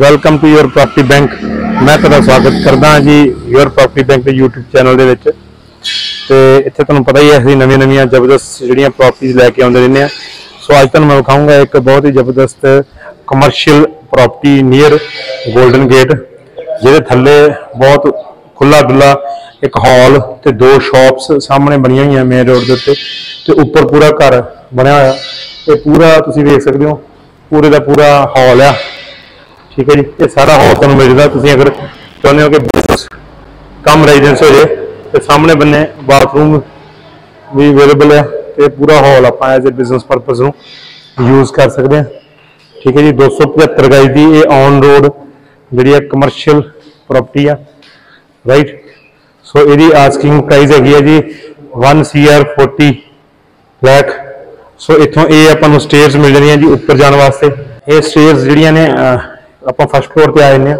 Welcome to your property bank ਮੈਂ ਤੁਹਾਡਾ ਸਵਾਗਤ ਕਰਦਾ ਹਾਂ ਜੀ ਯੂਰ ਪ੍ਰਾਪਰਟੀ ਬੈਂਕ ਦੇ YouTube ਚੈਨਲ ਦੇ ਵਿੱਚ। ਤੇ ਇੱਥੇ ਤੁਹਾਨੂੰ ਪਤਾ ਹੀ ਹੈ, ਅਸੀਂ ਨਵੀਆਂ ਨਵੀਆਂ ਜ਼ਬਰਦਸਤ ਜਿਹੜੀਆਂ ਪ੍ਰਾਪਰਟੀਆਂ ਲੈ ਕੇ ਆਉਂਦੇ ਰਹਿੰਦੇ ਆ ਸੋ ਅੱਜ ਤੁਹਾਨੂੰ ਮੈਂ ਵਿਖਾਊਂਗਾ ਇੱਕ ਬਹੁਤ ਹੀ ਜ਼ਬਰਦਸਤ commercial property near golden gate ਜਿਹਦੇ ਥੱਲੇ ਬਹੁਤ ਖੁੱਲਾ ਡੁੱਲਾ ਇੱਕ ਹਾਲ ਤੇ ਦੋ ਸ਼ਾਪਸ ਸਾਹਮਣੇ ਬਣੀਆਂ ਹੋਈਆਂ ਮੇਨ ਰੋਡ ਦੇ ਉੱਤੇ। ਤੇ ਉੱਪਰ ਪੂਰਾ ਘਰ ਬਣਿਆ ਹੋਇਆ। ਇਹ ਪੂਰਾ ਤੁਸੀਂ ਵੇਖ ਸਕਦੇ ਹੋ, ਪੂਰੇ ਦਾ ਪੂਰਾ ਹਾਲ ਆ। ਠੀਕ ਹੈ ਜੀ, ਇਹ ਸਾਰਾ ਹਾਲ ਤੁਹਾਨੂੰ ਮਿਲਦਾ। ਤੁਸੀਂ ਅਗਰ ਚਾਹੁੰਦੇ ਹੋ ਕਿ ਬਿਜ਼ਨਸ ਕਮ ਰੈਜ਼ੀਡੈਂਸ ਹੋ ਜੇ, ਤੇ ਸਾਹਮਣੇ ਬੰਨੇ ਬਾਥਰੂਮ ਵੀ ਅਵੇਲੇਬਲ ਹੈ, ਤੇ ਪੂਰਾ ਹਾਲ ਆਪਾਂ ਐਜ਼ ਅ ਬਿਜ਼ਨਸ ਪਰਪਸ ਨੂੰ ਯੂਜ਼ ਕਰ ਸਕਦੇ ਹਾਂ। ਠੀਕ ਹੈ ਜੀ 275 ਗਜ ਦੀ ਇਹ ਔਨ ਰੋਡ ਜਿਹੜੀ ਹੈ ਕਮਰਸ਼ੀਅਲ ਪ੍ਰਾਪਰਟੀ ਆ ਰਾਈਟ ਸੋ ਇਹਦੀ ਆਸਕਿੰਗ ਪ੍ਰਾਈਸ ਹੈਗੀ ਹੈ ਜੀ 1 CR 40 ਲੱਖ ਸੋ ਇੱਥੋਂ ਇਹ ਆਪਾਂ ਨੂੰ ਸਟੇਅਰਸ ਮਿਲ ਜਾਣੀਆਂ ਜੀ, ਉੱਪਰ ਜਾਣ ਵਾਸਤੇ। ਇਹ ਸਟੇਅਰਸ ਜਿਹੜੀਆਂ ਨੇ ਆਪਾਂ ਫਸਟ ਫਲੋਰ ਤੇ ਆ ਜਾਂਦੇ ਆ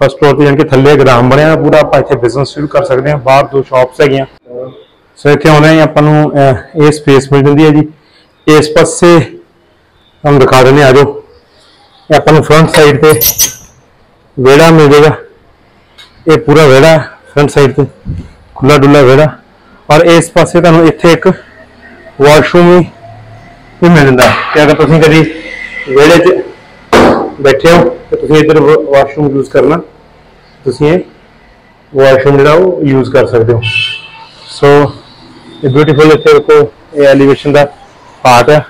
ਫਸਟ ਫਲੋਰ ਤੇ ਜਾਣ ਕਿ ਥੱਲੇ ਗਰਾਮ ਬਣਿਆ ਪੂਰਾ ਆਪਾਂ ਇੱਥੇ ਬਿਜ਼ਨਸ ਸ਼ੁਰੂ ਕਰ ਸਕਦੇ ਹਾਂ। ਬਾਹਰ ਦੋ ਸ਼ਾਪਸ ਹੈਗੀਆਂ। ਸੋ ਇੱਥੇ ਆਉਂਦੇ ਹੀ ਆਪਾਂ ਨੂੰ ਇਹ ਸਪੇਸ ਮਿਲ ਜਾਂਦੀ ਹੈ ਜੀ। ਇਸ ਪਾਸੇ ਤੁਹਾਨੂੰ ਦਿਖਾ ਦਿੰਦੇ ਹਾਂ, ਆ ਜਾਓ। ਇਹ ਆਪਾਂ ਨੂੰ ਫਰੰਟ ਸਾਈਡ ਤੇ ਵਿਹੜਾ ਮਿਲ ਜਾਏਗਾ। ਇਹ ਪੂਰਾ ਵਿਹੜਾ ਫਰੰਟ ਸਾਈਡ ਤੇ। ਖੁੱਲਾ ਡੁੱਲਾ ਵਿਹੜਾ। ਔਰ ਇਸ ਪਾਸੇ ਤੁਹਾਨੂੰ ਇੱਥੇ ਇੱਕ ਵਾਸ਼ਰੂਮ ਵੀ ਮਿਲ ਜਾਂਦਾ। ਤੇ ਅਗਰ ਤੁਸੀਂ ਕਦੀ ਵਿਹੜੇ 'ਚ ਬੈਠੇ ਹੋ, ਤੇ ਤੁਸੀਂ ਇੱਧਰ ਵਾਸ਼ਰੂਮ ਯੂਜ਼ ਕਰਨਾ। ਤੁਸੀਂ ਇਹ ਵਾਸ਼ਰੂਮ ਜਿਹੜਾ ਉਹ ਯੂਜ਼ ਕਰ ਸਕਦੇ ਹੋ। ਸੋ ਇਹ ਬਿਊਟੀਫੁਲ ਇੱਥੇ ਦੇਖੋ, ਇਹ ਐਲੀਵੇਸ਼ਨ ਦਾ ਪਾਰਟ ਹੈ।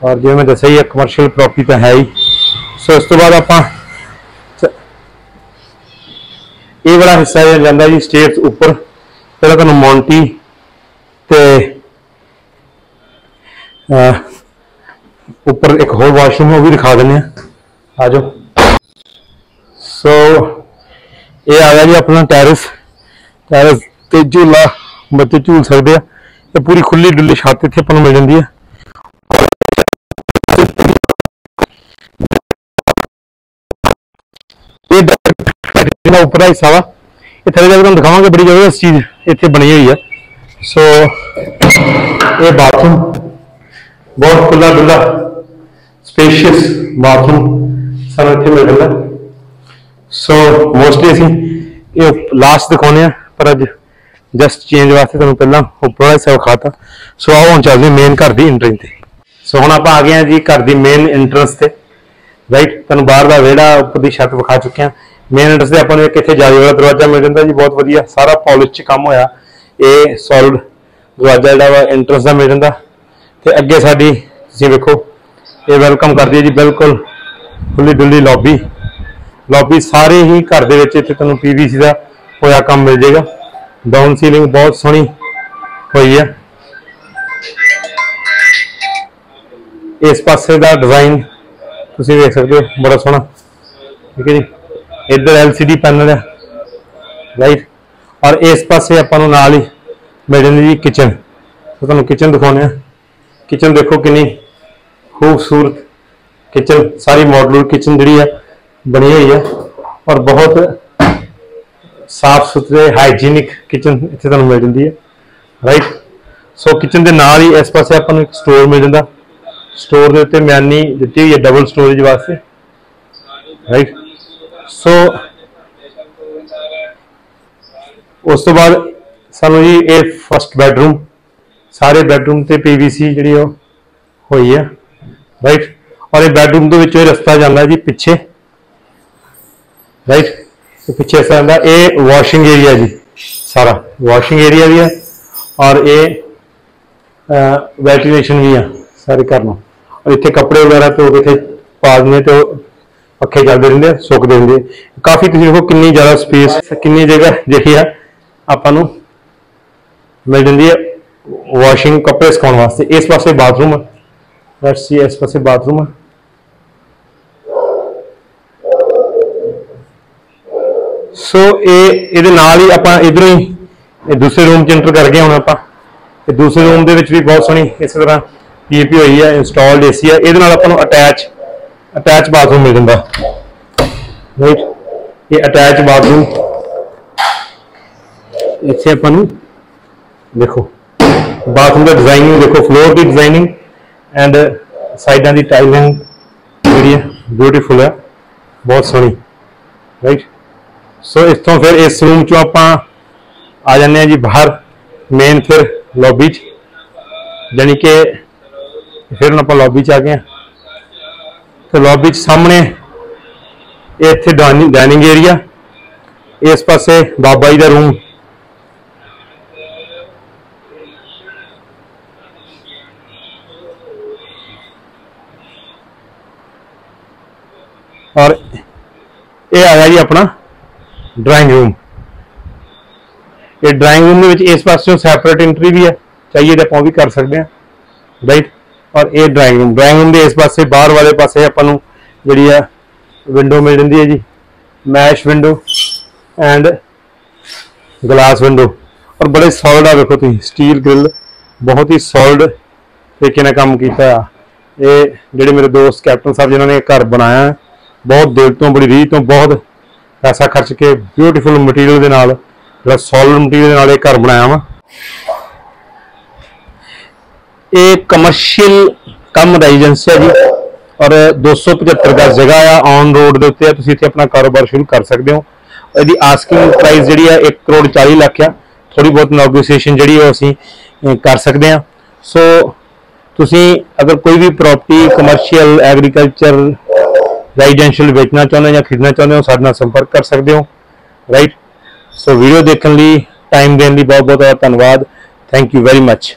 ਔਰ ਜਿਵੇਂ ਮੈਂ ਦੱਸਿਆ ਹੀ ਕਮਰਸ਼ੀਅਲ ਪ੍ਰੋਪਰਟੀ ਤਾਂ ਹੈ ਹੀ। ਸੋ ਇਸ ਤੋਂ ਬਾਅਦ ਆਪਾਂ ਇਹ ਵਾਲਾ ਹਿੱਸਾ ਜਿਹੜਾ ਜਾਂਦਾ ਜੀ ਸਟੇਅਰਸ ਉੱਪਰ ਪਹਿਲਾਂ ਤੁਹਾਨੂੰ ਮੌਂਟੀ ਤੇ ਉੱਪਰ ਇੱਕ ਹੋਰ ਵਾਸ਼ਰੂਮ ਉਹ ਵੀ ਦਿਖਾ ਦਿੰਦੇ ਆ ਆ ਜਾਓ। ਸੋ ਇਹ ਆ ਗਿਆ ਜੀ ਆਪਣਾ ਟੈਰਿਸ ਟੈਰਿਸ ਤੇ ਝੂਲਾ, ਬੱਚੇ ਝੂਲ ਸਕਦੇ ਆ। ਇਹ ਪੂਰੀ ਖੁੱਲੀ ਡੁੱਲੀ ਛੱਤ ਇੱਥੇ ਆਪਾਂ ਨੂੰ ਮਿਲ ਜਾਂਦੀ ਹੈ ਇਹ ਜਿਹੜਾ ਉੱਪਰ ਦਾ ਹਿੱਸਾ ਵਾ। ਇਹ ਥੱਲੇ ਜਾ ਕੇ ਤੁਹਾਨੂੰ ਦਿਖਾਵਾਂਗੇ ਬੜੀ ਜ਼ਬਰਦਸਤ ਚੀਜ਼ ਇੱਥੇ ਬਣੀ ਹੋਈ ਹੈ ਸੋ ਇਹ ਬਾਥਰੂਮ ਬਹੁਤ ਖੁੱਲਾ ਡੁੱਲਾ ਸਪੇਸ਼ੀਅਸ ਬਾਥਰੂਮ ਸਾਨੂੰ ਇੱਥੇ ਮਿਲਦਾ ਸੋ ਮੋਸਟਲੀ ਅਸੀਂ ਇਹ ਲਾਸਟ ਦਿਖਾਉਨੇ ਆ ਪਰ ਅੱਜ ਜਸਟ ਚੇਂਜ ਵਾਸਤੇ ਤੁਹਾਨੂੰ ਪਹਿਲਾਂ ਉੱਪਰ ਵਾਲਾ ਹਿੱਸਾ ਵਿਖਾਤਾ। ਸੋ ਆਓ ਹੁਣ ਚੱਲਦੇ ਮੇਨ ਘਰ ਦੀ ਐਂਟਰਿੰਗ ਤੇ। ਸੋ ਹੁਣ ਆਪਾਂ ਆ ਗਏ ਆ ਜੀ ਘਰ ਦੀ ਮੇਨ ਐਂਟਰੈਂਸ ਤੇ। ਰਾਈਟ ਤੁਹਾਨੂੰ ਬਾਹਰ ਦਾ ਵਿਹੜਾ, ਉੱਪਰ ਦੀ ਛੱਤ ਵਿਖਾ ਚੁੱਕੇ ਆ ਮੇਨ ਐਂਟਰੈਂਸ ਤੇ ਆਪਾਂ ਨੂੰ ਇੱਕ ਇੱਥੇ ਜਾਲੀ ਵਾਲਾ ਦਰਵਾਜ਼ਾ ਮਿਲ ਜਾਂਦਾ ਜੀ, ਬਹੁਤ ਵਧੀਆ, ਸਾਰਾ ਪਾਲਿਸ਼ ਚ ਕੰਮ ਹੋਇਆ। ਇਹ ਸੋਲਿਡ ਦਰਵਾਜ਼ਾ ਜਿਹੜਾ ਵਾ ਐਂਟਰੈਂਸ ਦਾ ਮਿਲ ਜਾਂਦਾ। ਤੇ ਅੱਗੇ ਸਾਡੀ, ਤੁਸੀਂ ਵੇਖੋ, ਇਹ ਵੈਲਕਮ ਕਰਦੀ ਹੈ ਜੀ, ਬਿਲਕੁਲ ਖੁੱਲੀ ਡੁੱਲੀ ਲੌਬੀ ਲੌਬੀ ਸਾਰੇ ਹੀ ਘਰ ਦੇ ਵਿੱਚ ਇੱਥੇ ਤੁਹਾਨੂੰ ਪੀਵੀਸੀ ਦਾ ਹੋਇਆ ਕੰਮ ਮਿਲ ਜਾਏਗਾ। ਡਾਊਨ ਸੀਲਿੰਗ ਬਹੁਤ ਸੋਹਣੀ ਹੋਈ ਹੈ। ਇਸ ਪਾਸੇ ਦਾ ਡਿਜ਼ਾਈਨ ਤੁਸੀਂ ਵੇਖ ਸਕਦੇ ਹੋ, ਬੜਾ ਸੋਹਣਾ। ਠੀਕ ਹੈ ਜੀ। ਇੱਧਰ LCD ਪੈਨਲ ਹੈ। ਰਾਈਟ ਔਰ ਇਸ ਪਾਸੇ ਆਪਾਂ ਨੂੰ ਨਾਲ ਹੀ ਮਿਲ ਜਾਂਦੀ ਜੀ ਕਿਚਨ ਤੁਹਾਨੂੰ ਕਿਚਨ ਦਿਖਾਉਂਦੇ ਆ ਕਿਚਨ ਦੇਖੋ ਕਿੰਨੀ ਖੂਬਸੂਰਤ ਕਿਚਨ, ਸਾਰੀ ਮਾਡਲਰ ਕਿਚਨ ਜਿਹੜੀ ਆ, ਬਣੀ ਹੋਈ ਹੈ ਔਰ ਬਹੁਤ ਸਾਫ਼ ਸੁਥਰੇ ਹਾਈਜੀਨਿਕ ਕਿਚਨ ਇੱਥੇ ਤੁਹਾਨੂੰ ਮਿਲ ਜਾਂਦੀ ਹੈ ਰਾਈਟ ਸੋ ਕਿਚਨ ਦੇ ਨਾਲ ਹੀ ਇਸ ਪਾਸੇ ਆਪਾਂ ਨੂੰ ਇੱਕ ਸਟੋਰ ਮਿਲ ਜਾਂਦਾ। ਸਟੋਰ ਦੇ ਉੱਤੇ ਮਿਆਨੀ ਦਿੱਤੀ ਹੋਈ ਹੈ ਡਬਲ ਸਟੋਰੇਜ ਵਾਸਤੇ। ਰਾਈਟ ਸੋ ਉਸ ਤੋਂ ਬਾਅਦ ਸਾਨੂੰ ਜੀ ਇਹ ਫਸਟ ਬੈਡਰੂਮ ਸਾਰੇ ਬੈਡਰੂਮ ਤੇ ਪੀਵੀਸੀ ਜਿਹੜੀ ਉਹ ਹੋਈ ਆ ਰਾਈਟ ਔਰ ਇਹ ਬੈਡਰੂਮ ਦੇ ਵਿੱਚੋਂ ਇਹ ਰਸਤਾ ਜਾਂਦਾ ਜੀ ਪਿੱਛੇ ਰਾਈਟ ਤੇ ਪਿੱਛੇ ਇਸ ਤਰ੍ਹਾਂ ਇਹ ਵਾਸ਼ਿੰਗ ਏਰੀਆ ਜੀ ਸਾਰਾ ਵਾਸ਼ਿੰਗ ਏਰੀਆ ਵੀ ਆ ਔਰ ਇਹ ਵੈਂਟੀਲੇਸ਼ਨ ਵੀ ਆ ਸਾਰੇ ਘਰ ਨੂੰ। ਔਰ ਇੱਥੇ ਕੱਪੜੇ ਵਗੈਰਾ ਧੋ ਕੇ ਇੱਥੇ ਪਾ ਦਿੰਦੇ ਤੇ ਉਹ ਪੱਖੇ ਚੱਲਦੇ ਰਹਿੰਦੇ ਆ, ਸੁੱਕਦੇ ਰਹਿੰਦੇ ਕਾਫੀ ਤੁਸੀਂ ਦੇਖੋ ਕਿੰਨੀ ਜ਼ਿਆਦਾ ਸਪੇਸ ਕਿੰਨੀ ਜਗ੍ਹਾ ਜਿਹੜੀ ਆ ਆਪਾਂ ਨੂੰ ਮਿਲ ਜਾਂਦੀ ਹੈ ਵਾਸ਼ਿੰਗ ਕੱਪੜੇ ਸੁਕਾਉਣ ਵਾਸਤੇ। ਇਸ ਪਾਸੇ ਬਾਥਰੂਮ ਹੈ ਲੈਟਸ ਸੀ ਇਸ ਪਾਸੇ ਬਾਥਰੂਮ ਹੈ ਸੋ ਇਹ, ਇਹਦੇ ਨਾਲ ਹੀ ਆਪਾਂ ਇਧਰੋਂ ਹੀ ਦੂਸਰੇ ਰੂਮ ਚ ਐਂਟਰ ਕਰ ਗਏ ਹੁਣ ਆਪਾਂ। ਤੇ ਦੂਸਰੇ ਰੂਮ ਦੇ ਵਿੱਚ ਵੀ ਬਹੁਤ ਸੋਹਣੀ ਇਸੇ ਤਰ੍ਹਾਂ ਪੀਪੀ ਹੋਈ ਹੈ ਇੰਸਟਾਲਡ ਏਸੀ ਹੈ ਇਹਦੇ ਨਾਲ ਆਪਾਂ ਨੂੰ ਅਟੈਚ ਅਟੈਚ ਬਾਥਰੂਮ ਮਿਲ ਜਾਂਦਾ। ਰਾਈਟ ਇਹ ਅਟੈਚ ਬਾਥਰੂਮ ਇੱਥੇ ਆਪਾਂ ਨੂੰ ਦੇਖੋ। ਬਾਥਰੂਮ ਦਾ ਡਿਜ਼ਾਈਨਿੰਗ ਦੇਖੋ ਫਲੋਰ ਦੀ ਡਿਜ਼ਾਈਨਿੰਗ ਐਂਡ ਸਾਈਡਾਂ ਦੀ ਟਾਈਲਿੰਗ ਜਿਹੜੀ ਹੈ ਬਿਊਟੀਫੁਲ ਹੈ, ਬਹੁਤ ਸੋਹਣੀ ਰਾਈਟ ਸੋ ਇਸ ਤੋਂ ਫਿਰ ਇਸ ਰੂਮ ਚੋਂ ਆਪਾਂ ਆ ਜਾਂਦੇ ਹਾਂ ਜੀ ਬਾਹਰ ਮੇਨ ਫਿਰ ਲੌਬੀ 'ਚ, ਜਾਣੀ ਕਿ ਫਿਰ ਹੁਣ ਆਪਾਂ ਲੌਬੀ 'ਚ ਆ ਗਏ ਹਾਂ। ਤੇ ਲੌਬੀ 'ਚ ਸਾਹਮਣੇ ਇਹ ਇੱਥੇ ਡਾਈਨਿੰਗ ਏਰੀਆ ਇਸ ਪਾਸੇ ਬਾਬਾ ਜੀ ਦਾ ਰੂਮ ਔਰ ਇਹ ਆ ਗਿਆ ਜੀ ਆਪਣਾ ਡਰਾਇੰਗ ਰੂਮ ਇਹ ਡਰਾਇੰਗ ਰੂਮ ਦੇ ਵਿੱਚ ਇਸ ਪਾਸਿਓਂ ਸੈਪਰੇਟ ਐਂਟਰੀ ਵੀ ਹੈ। ਚਾਹੀਏ ਤਾਂ ਆਪਾਂ ਉਹ ਵੀ ਕਰ ਸਕਦੇ ਹਾਂ। ਰਾਈਟ ਔਰ ਇਹ ਡਰਾਇੰਗ ਰੂਮ ਡਰਾਇੰਗ ਰੂਮ ਦੇ ਇਸ ਪਾਸੇ ਬਾਹਰ ਵਾਲੇ ਪਾਸੇ ਆਪਾਂ ਨੂੰ ਜਿਹੜੀ ਆ ਵਿੰਡੋ ਮਿਲ ਜਾਂਦੀ ਹੈ ਜੀ। Mesh window and glass window ਔਰ ਬੜੇ ਸੋਲਿਡ ਆ ਵੇਖੋ ਤੁਸੀਂ। ਸਟੀਲ ਗ੍ਰਿਲ ਬਹੁਤ ਹੀ ਸੋਲਿਡ ਤਰੀਕੇ ਨਾਲ ਕੰਮ ਕੀਤਾ। ਆ ਇਹ ਜਿਹੜੇ ਮੇਰੇ ਦੋਸਤ ਕੈਪਟਨ ਸਾਹਿਬ ਜਿਨ੍ਹਾਂ ਨੇ ਘਰ ਬਣਾਇਆ ਬਹੁਤ ਦਿਲ ਤੋਂ, ਬੜੀ ਰੀਝ ਤੋਂ ਬਹੁਤ ਪੈਸਾ ਖਰਚ ਕੇ ਬਿਊਟੀਫੁਲ ਮਟੀਰੀਅਲ ਦੇ ਨਾਲ, ਜਿਹੜਾ ਸੋਲਿਡ ਮਟੀਰੀਅਲ ਦੇ ਨਾਲ ਇਹ ਘਰ ਬਣਾਇਆ ਵਾ। ਇਹ ਕਮਰਸ਼ੀਅਲ ਕੰਮ ਦਾ ਏਜੰਸੀ ਹੈ ਜੀ। ਔਰ 275 ਦਾ ਜਗ੍ਹਾ ਆ ਔਨ ਰੋਡ ਦੇ ਉੱਤੇ ਆ। ਤੁਸੀਂ ਇੱਥੇ ਆਪਣਾ ਕਾਰੋਬਾਰ ਸ਼ੁਰੂ ਕਰ ਸਕਦੇ ਹੋ। ਇਹਦੀ ਆਸਕਿੰਗ ਪ੍ਰਾਈਸ ਜਿਹੜੀ ਆ 1 ਕਰੋੜ 40 ਲੱਖ ਆ। ਥੋੜੀ ਬਹੁਤ ਨੈਗੋਸੀਏਸ਼ਨ ਜਿਹੜੀ ਉਹ ਅਸੀਂ ਕਰ ਸਕਦੇ ਆ। ਸੋ, ਤੁਸੀਂ ਅਗਰ ਕੋਈ ਵੀ ਪ੍ਰਾਪਰਟੀ ਕਮਰਸ਼ੀਅਲ ਐਗਰੀਕਲਚਰ ਰੈਜ਼ੀਡੈਂਸ਼ੀਅਲ ਵੇਚਣਾ ਚਾਹੁੰਦੇ ਹੋ ਜਾਂ ਖਰੀਦਣਾ ਚਾਹੁੰਦੇ ਹੋ, ਸਾਡੇ ਨਾਲ ਸੰਪਰਕ ਕਰ ਸਕਦੇ ਹੋ। ਰਾਈਟ ਸੋ ਵੀਡੀਓ ਦੇਖਣ ਲਈ ਟਾਈਮ ਦੇਣ ਲਈ ਬਹੁਤ ਬਹੁਤ ਧੰਨਵਾਦ। Thank you very much